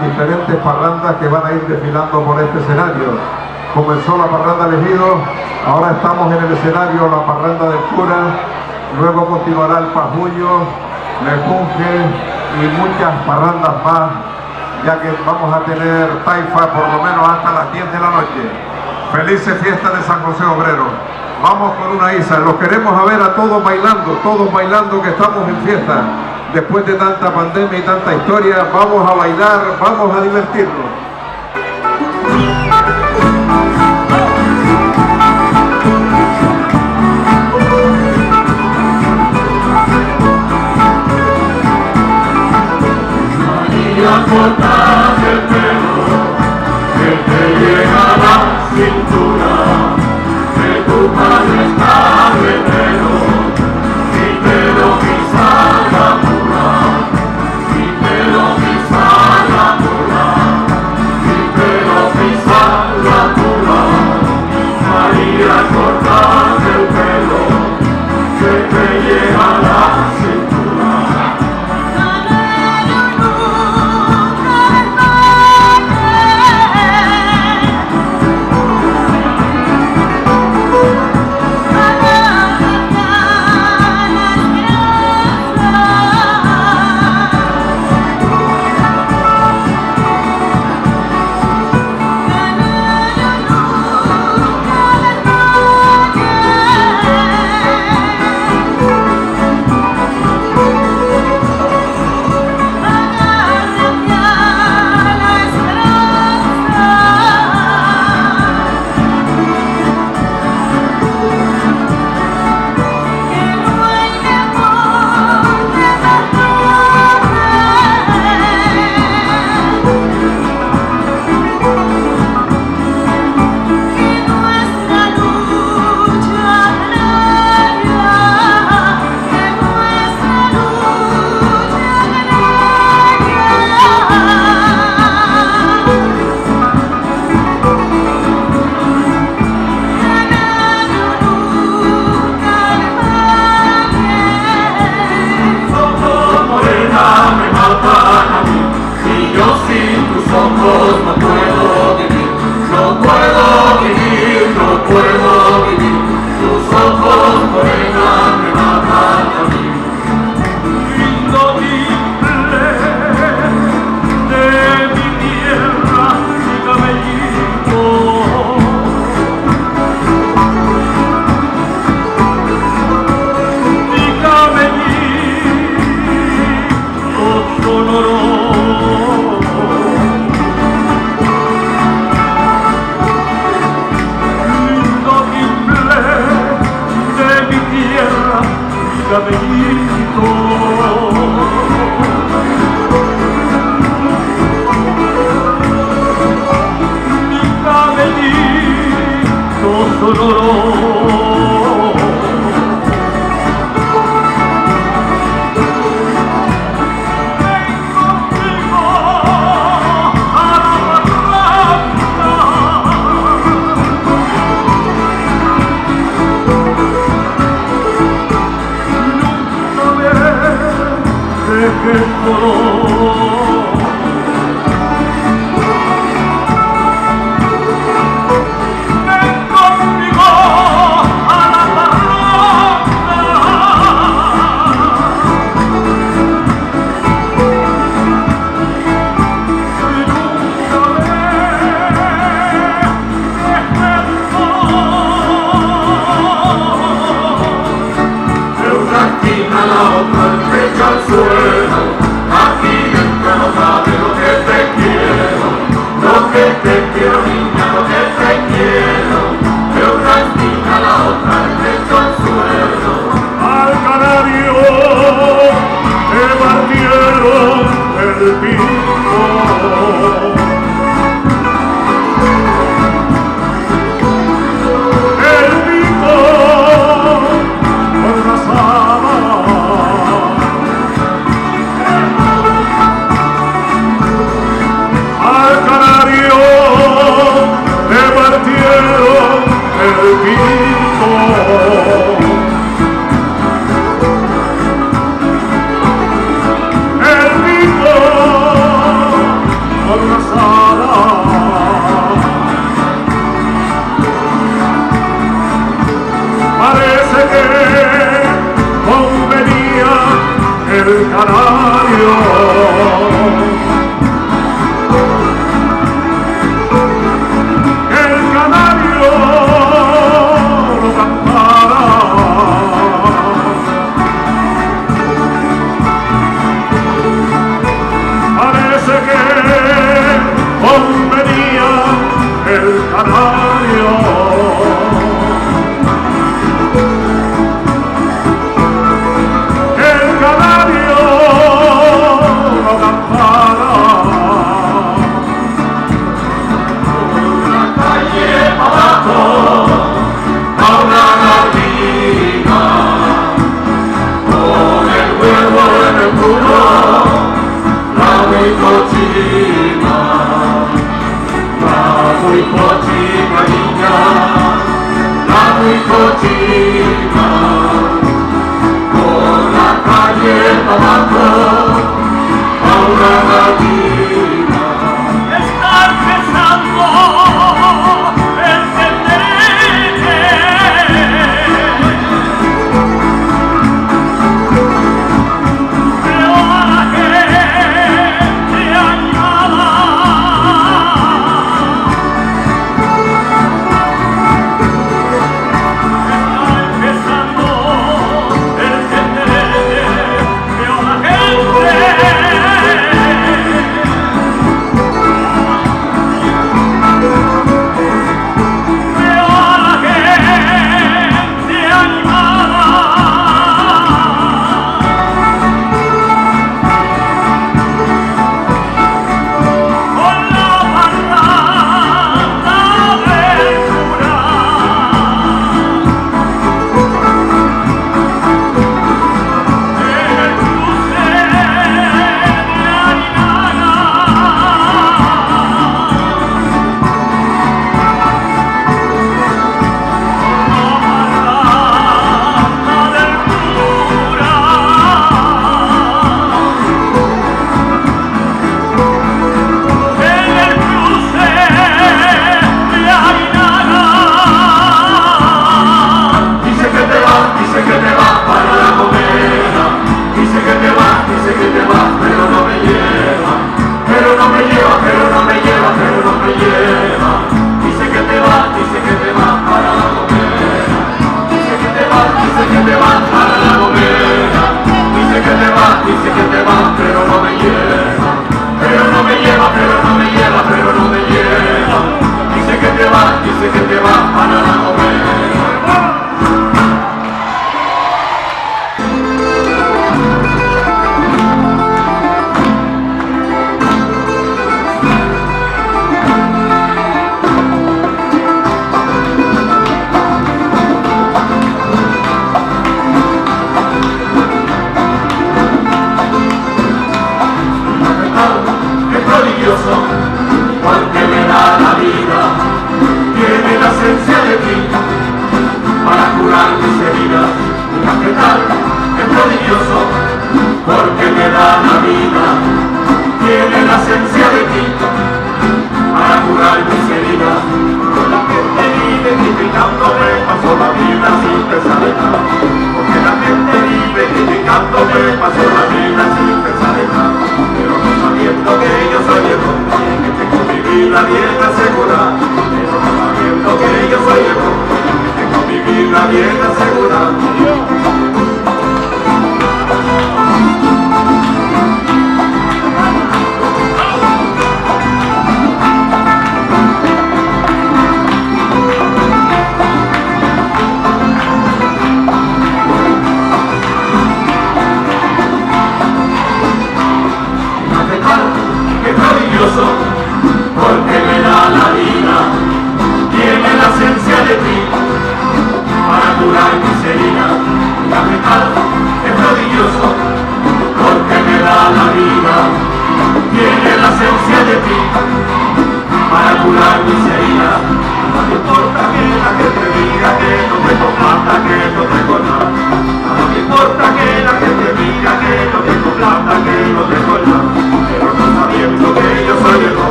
diferentes parrandas que van a ir desfilando por este escenario. Comenzó la parranda elegido, ahora estamos en el escenario la parranda del cura, luego continuará el pajuño, junge y muchas parrandas más, ya que vamos a tener taifa por lo menos hasta las 10 de la noche. Felices fiestas de San José Obrero. Vamos con una isa, los queremos a ver a todos bailando, todos bailando que estamos en fiesta. Después de tanta pandemia y tanta historia, vamos a bailar, vamos a divertirnos.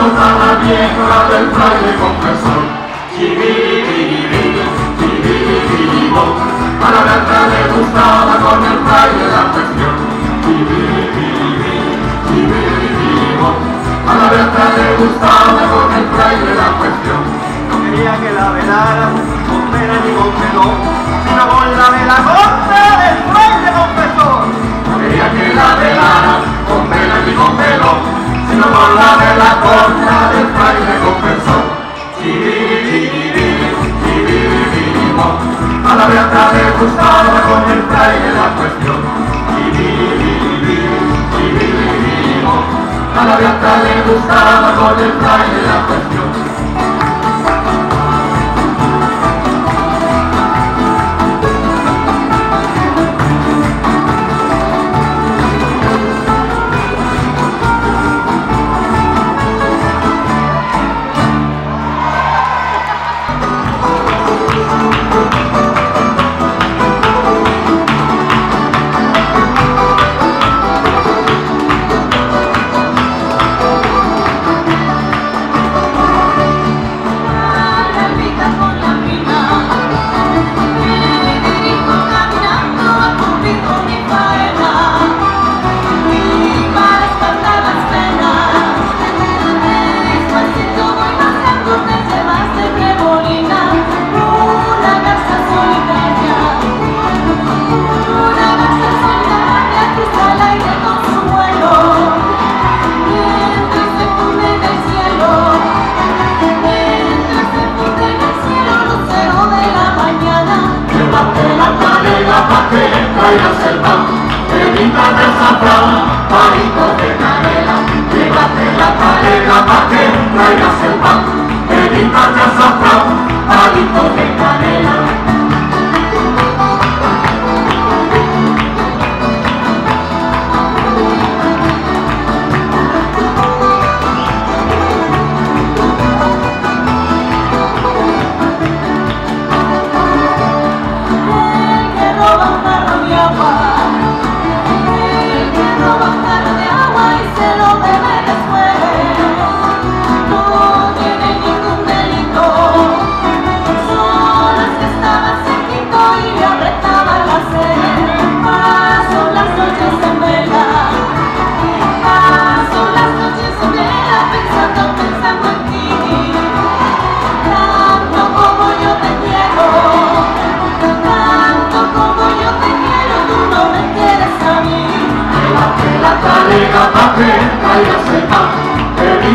Sotana vieja del fraile confesor. Chiribiribiri, chiribiribiribom, a la beata le gustaba con el fraile la cuestión. A la beata le gustaba con el fraile la cuestión. No quería que la velaran con pena ni con melón, sino con la vela corta del fraile confesor. No quería que la velaran con vela ni con velo, sino con la vela corta del fraile confesor. Chiribiribiri, chiribiribiribom, a la beata le gustaba con el fraile la cuestión. Chiribiribiri, chiribiribiribom, a la beata le gustaba con el fraile la cuestión.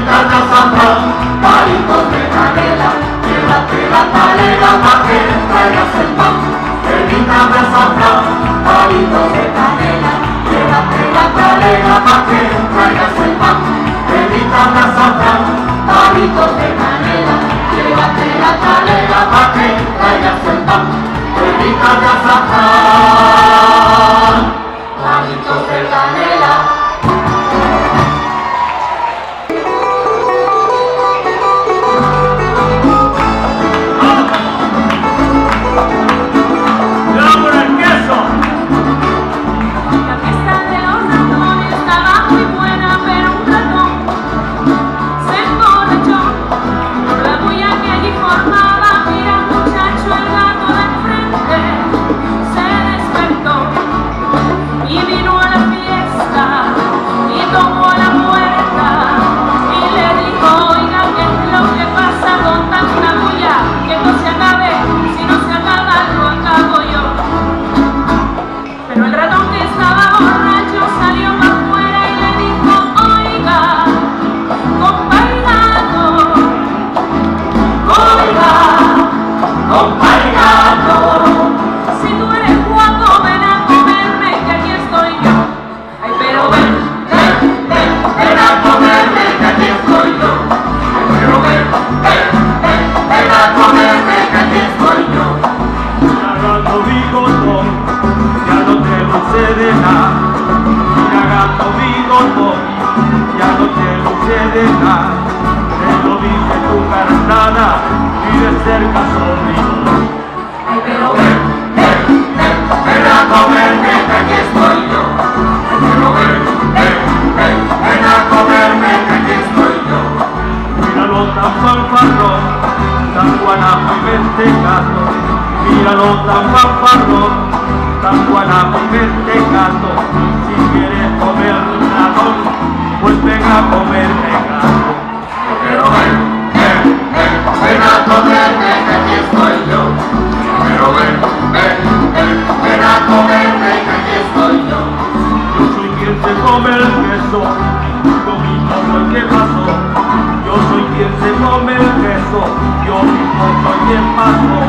guitarra samba, palito de canela, llévate la talera para que traigas el pan. De guitarra samba, palito de canela, llévate la talera para que traigas el pan. De guitarra samba, palito de canela, llévate la talera para que traigas el pan. De guitarra samba. Mismo soy quien pasó.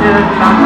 Que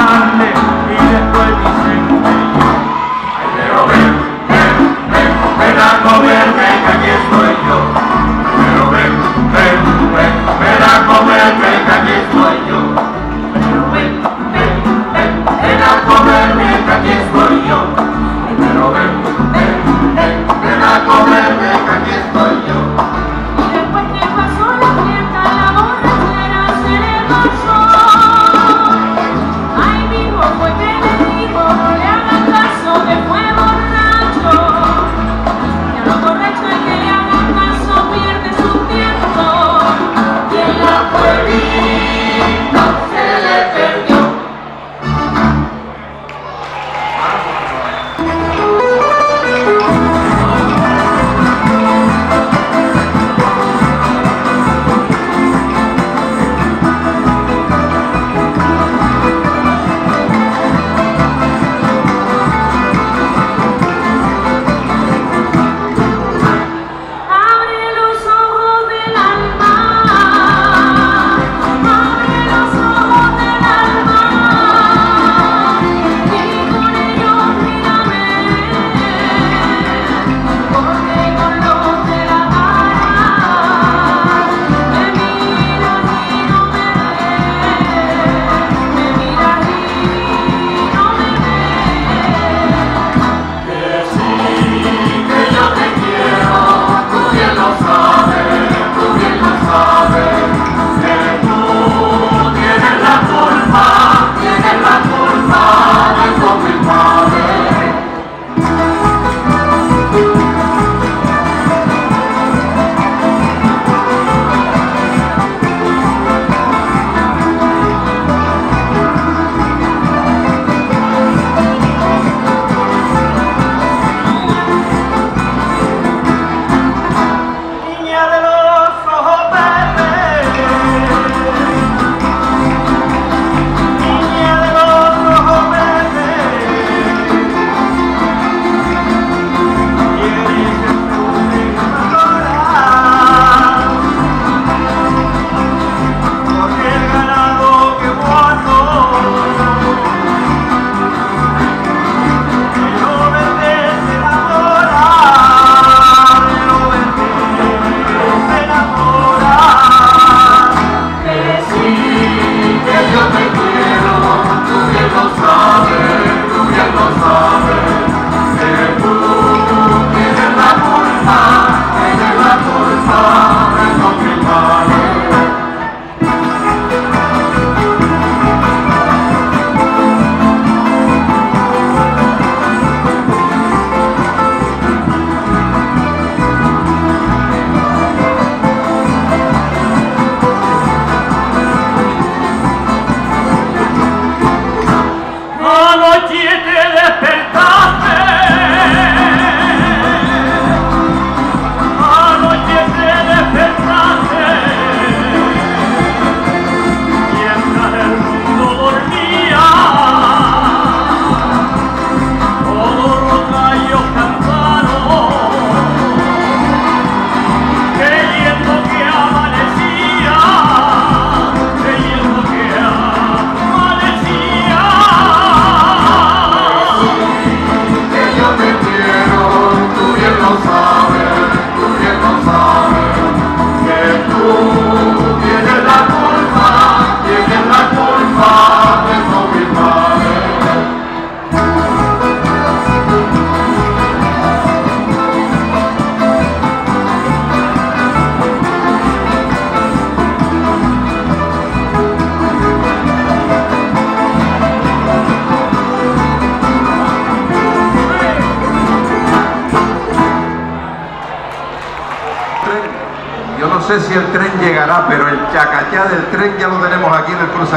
No sé si el tren llegará, pero el chacachá del tren ya lo tenemos aquí en el Cruz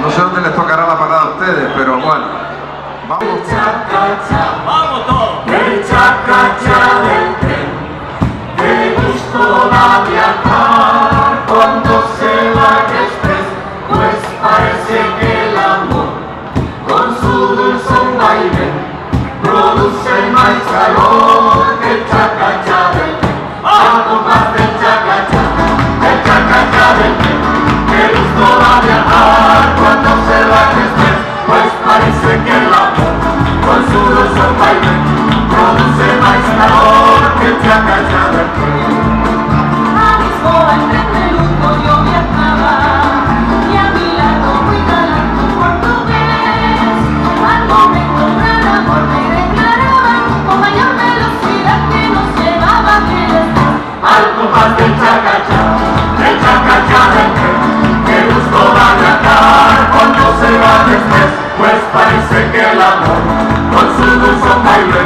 No sé dónde les tocará la parada a ustedes, pero bueno. Vamos. Vamos todos. El chacachá del tren, que gusto la se va después, pues parece que el amor con su dulce baile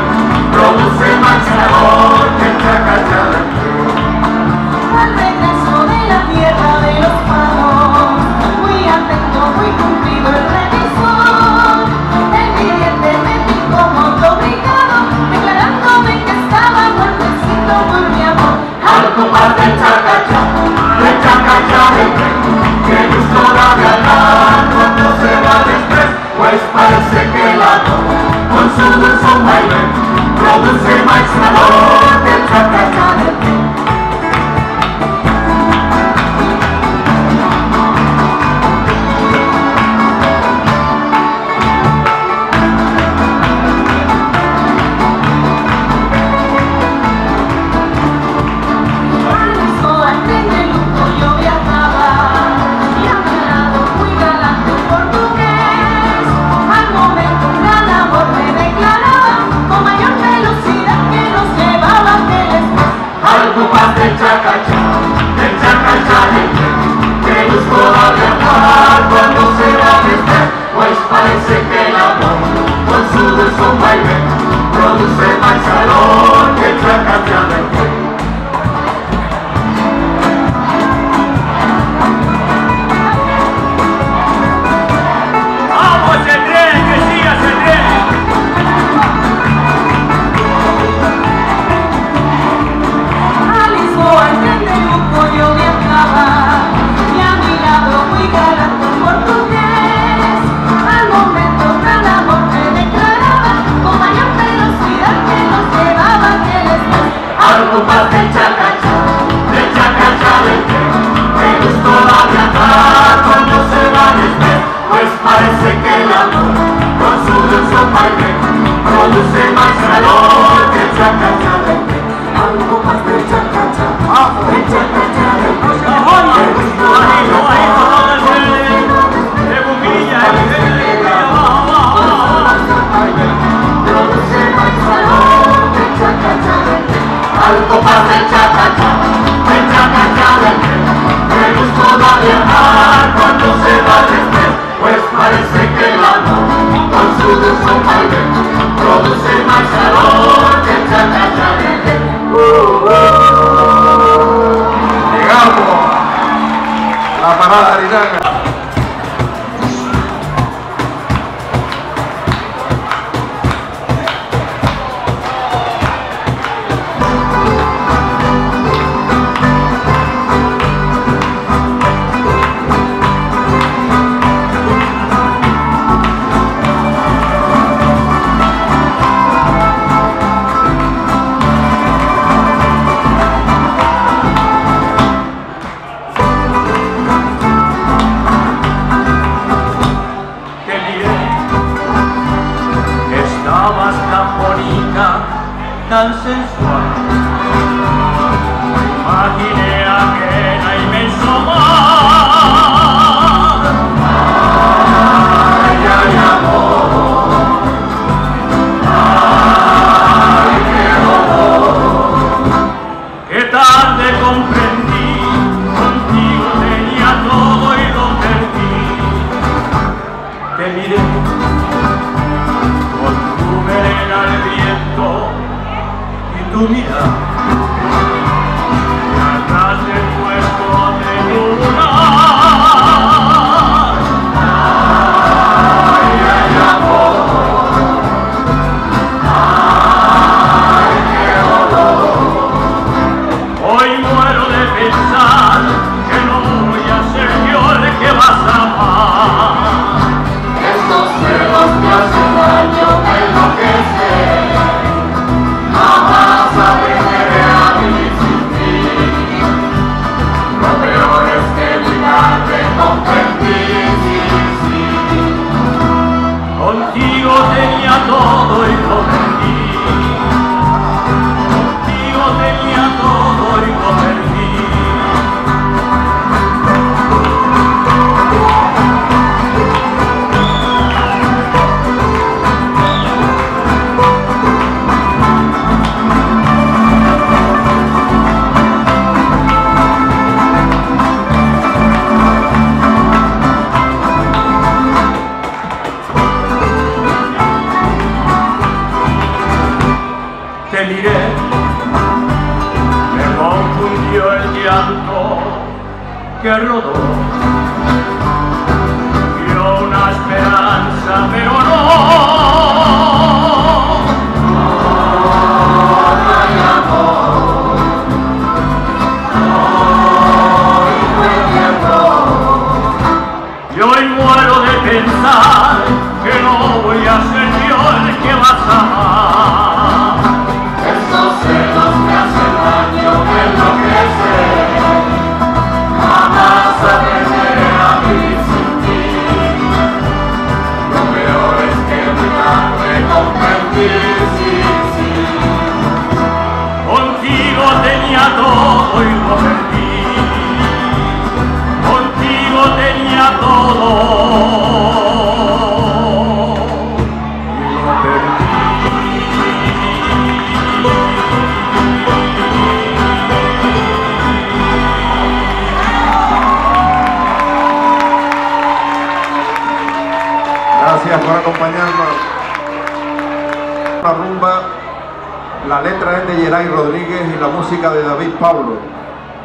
Rodríguez y la música de David Pablo.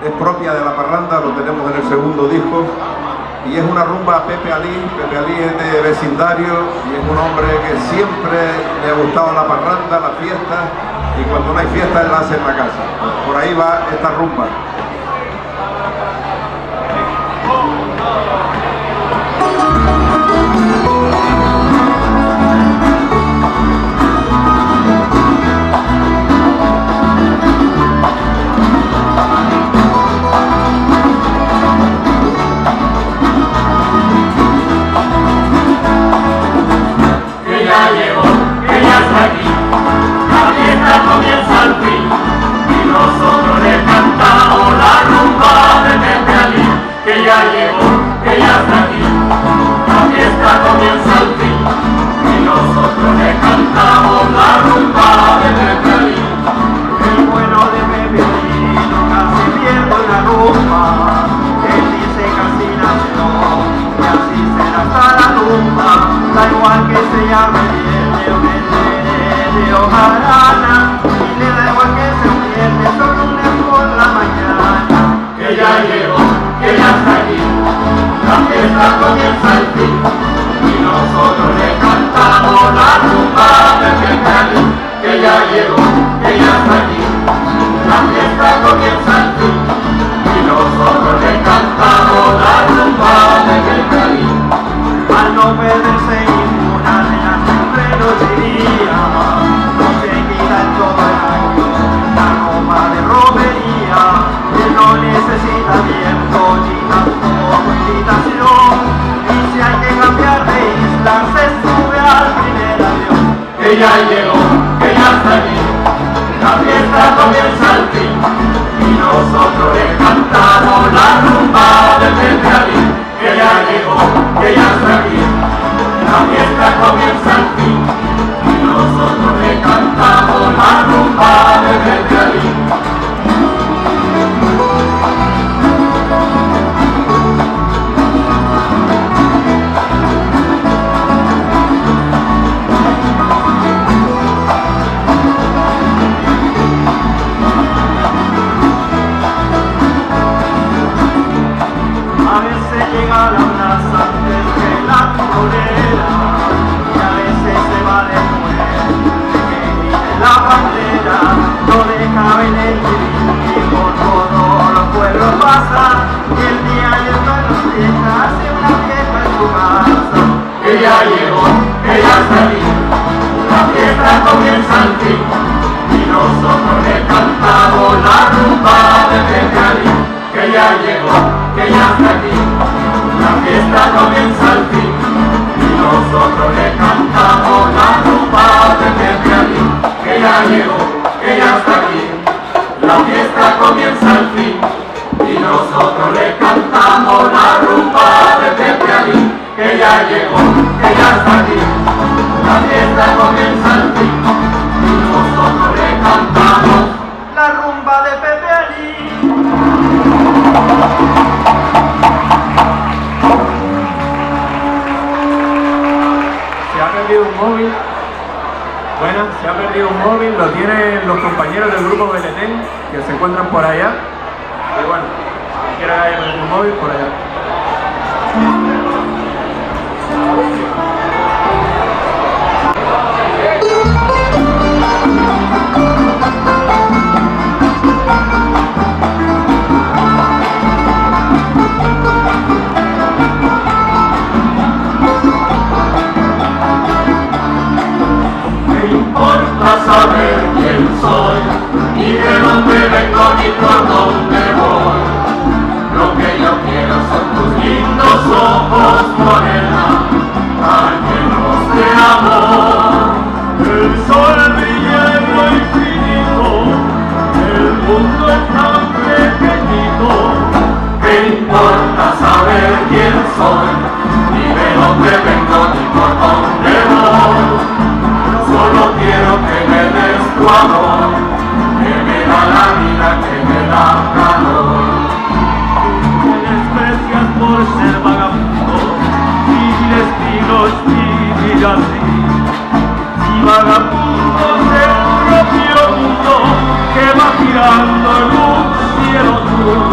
Es propia de la parranda, lo tenemos en el segundo disco. Y es una rumba a Pepe Alí. Pepe Alí es de vecindario y es un hombre que siempre le ha gustado la parranda, la fiesta. Y cuando no hay fiesta, él la hace en la casa. Por ahí va esta rumba. young vida comienza al fin y nosotros le cantamos la rumba de Berlín que ya llegó, que ya está aquí. La fiesta comienza al fin y nosotros le cantamos la rumba de Berlín que ya llegó, que ya está aquí. ha perdido un móvil, lo tienen los compañeros del grupo BLT que se encuentran por allá. Y bueno, si quiera un móvil por allá. Soy, ni de dónde vengo ni por dónde voy? Solo quiero que me des tu amor, que me da la vida, que me da calor. Me desprecias por ser vagabundo y mi destino es vivir así. Si vagabundo el propio mundo que va girando en un cielo azul.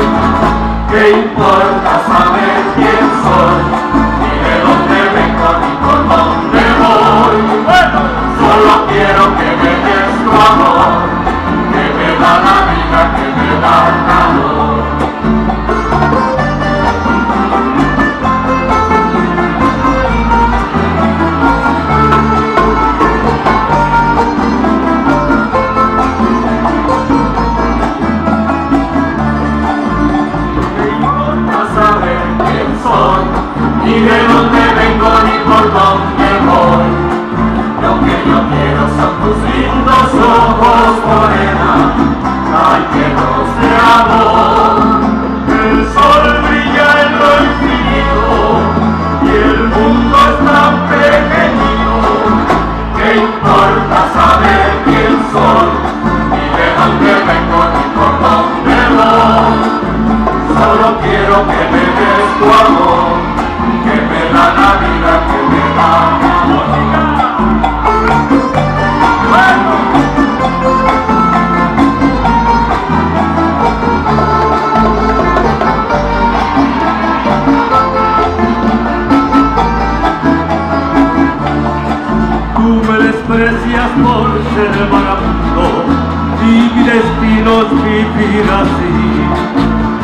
¿Qué importa saber quién soy? Ni de dónde vengo ni por dónde voy. Lo que yo quiero son tus lindos ojos, morena, ay, llenos de amor. El sol brilla en lo infinito y el mundo es tan pequeñito. ¿Qué importa saber por ser vagabundo y mi destino es vivir así.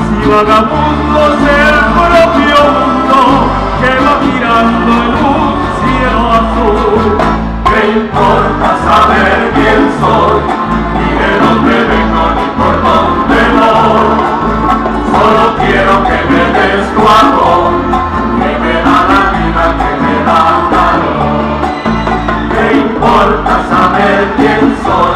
Si vagabundo es el propio mundo que va girando en un cielo azul. ¿Qué importa saber quién soy, ni de dónde vengo ni por dónde voy? Solo quiero que me des importa saber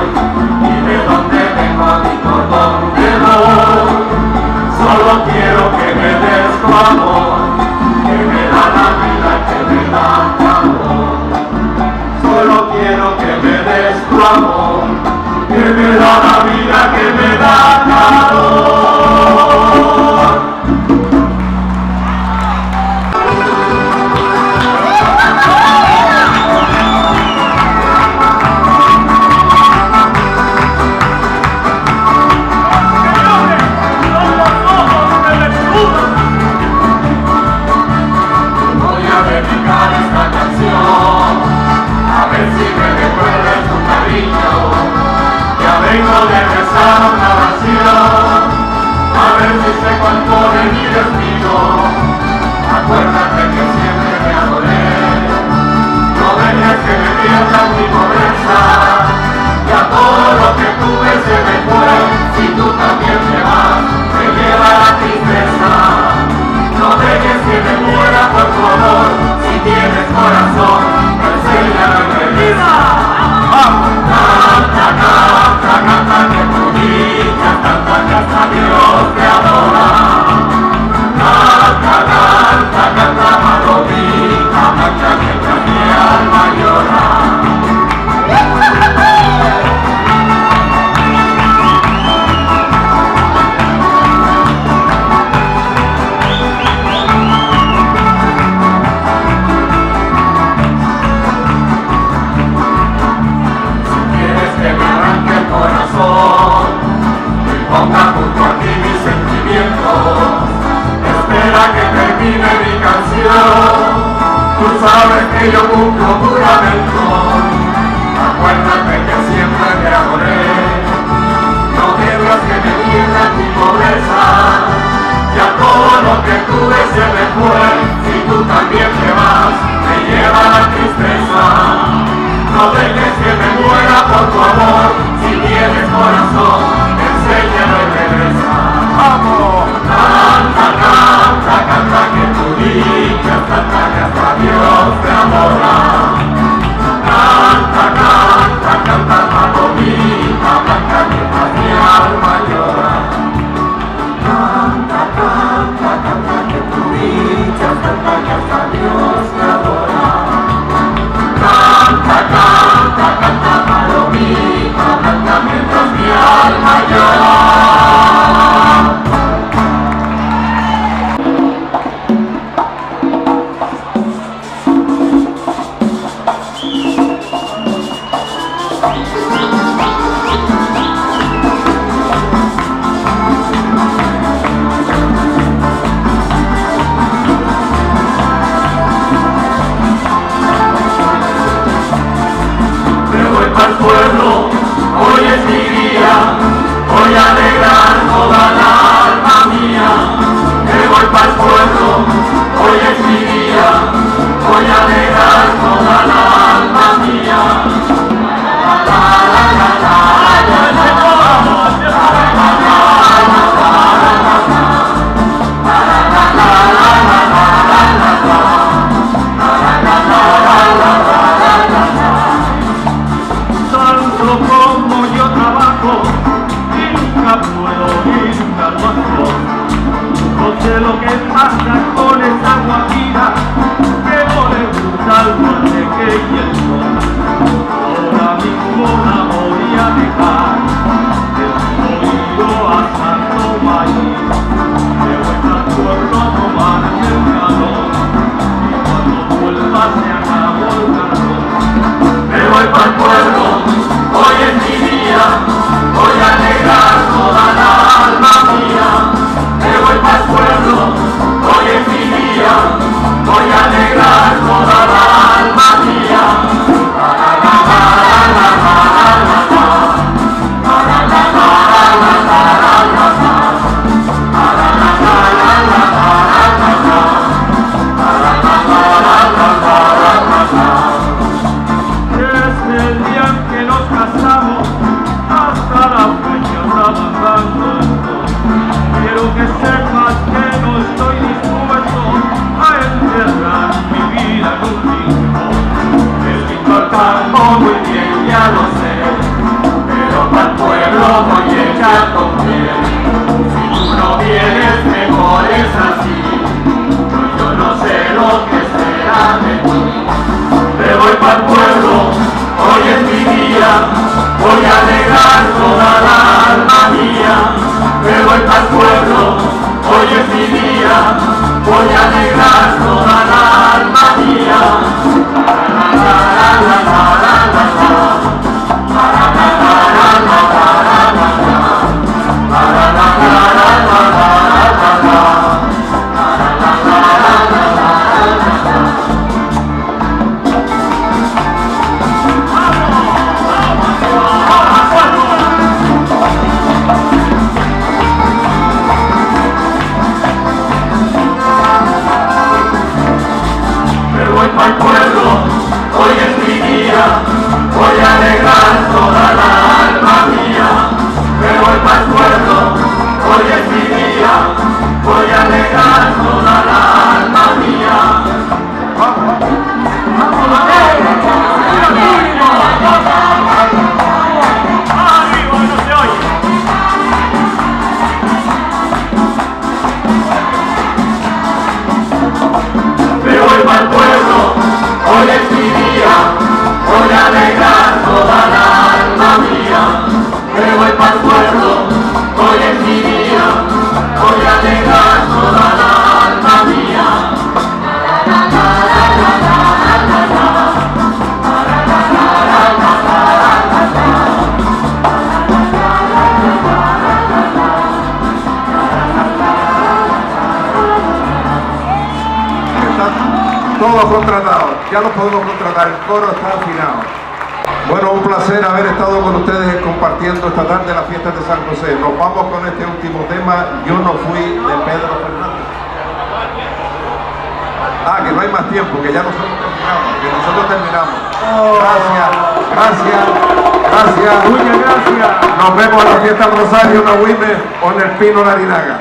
la Huime o en el Pino Larinaga.